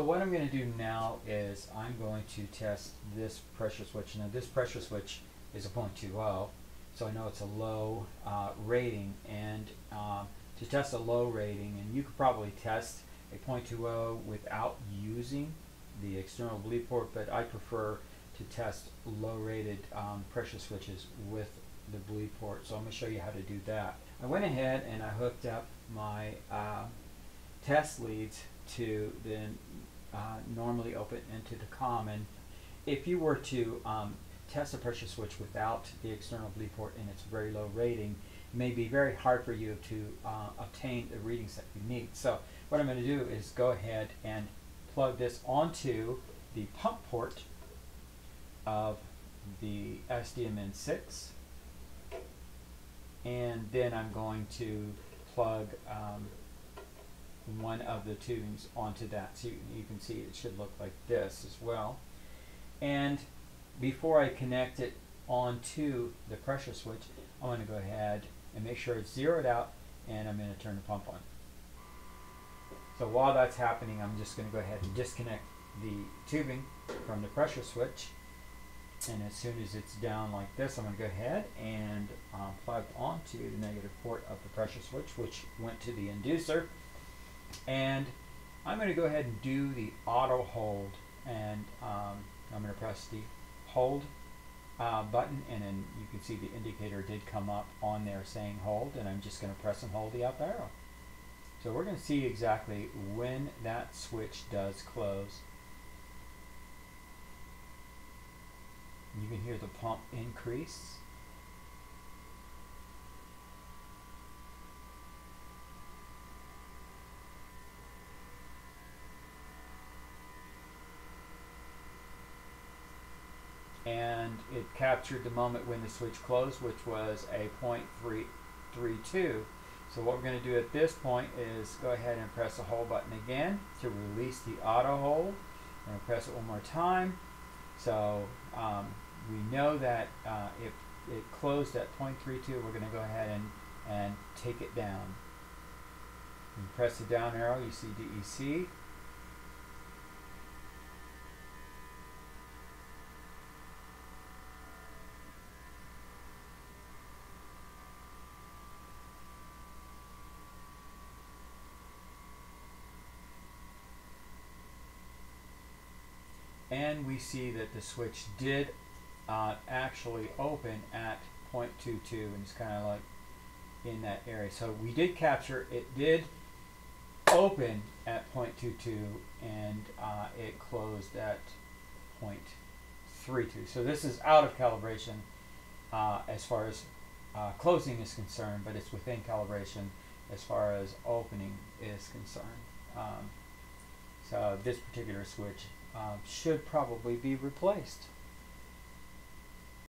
So what I'm going to do now is I'm going to test this pressure switch. Now this pressure switch is a 0.20, so I know it's a low uh, rating. And um, to test a low rating, and you could probably test a 0.20 without using the external bleed port, but I prefer to test low rated um, pressure switches with the bleed port. So I'm going to show you how to do that. I went ahead and I hooked up my uh, test leads to the uh, normally open into the common. If you were to um, test a pressure switch without the external bleed port and its very low rating, it may be very hard for you to uh, obtain the readings that you need. So what I'm going to do is go ahead and plug this onto the pump port of the SDMN6 and then I'm going to plug um, one of the tubings onto that. So you, you, can see it should look like this as well. And before I connect it onto the pressure switch, I'm going to go ahead and make sure it's zeroed out and I'm going to turn the pump on. So while that's happening, I'm just going to go ahead and disconnect the tubing from the pressure switch. And as soon as it's down like this, I'm going to go ahead and uh, plug onto the negative port of the pressure switch, which went to the inducer. And I'm going to go ahead and do the auto hold. And um, I'm going to press the hold uh, button, and then you can see the indicator did come up on there saying hold, and I'm just going to press and hold the up arrow. So we're going to see exactly when that switch does close. You can hear the pump increase. And it captured the moment when the switch closed, which was a 0.332. So what we're going to do at this point is go ahead and press the hold button again to release the auto hold. To press it one more time. So um, we know that uh, if it closed at 0.32, we're going to go ahead and, and take it down. You press the down arrow, you see DEC. And we see that the switch did uh, actually open at 0.22 and it's kind of like in that area. So we did capture, it did open at 0.22 and uh, it closed at 0.32. So this is out of calibration uh, as far as uh, closing is concerned, but it's within calibration as far as opening is concerned. Um, so this particular switch uh, should probably be replaced.